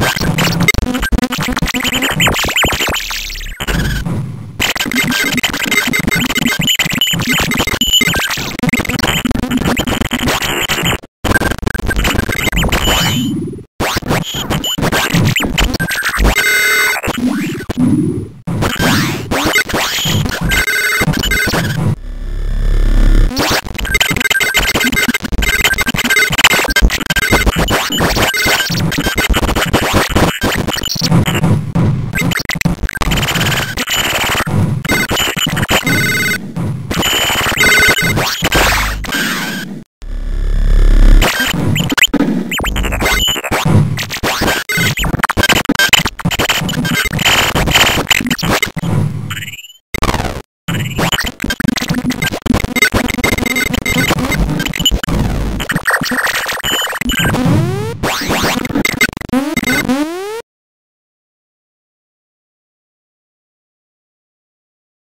Rock.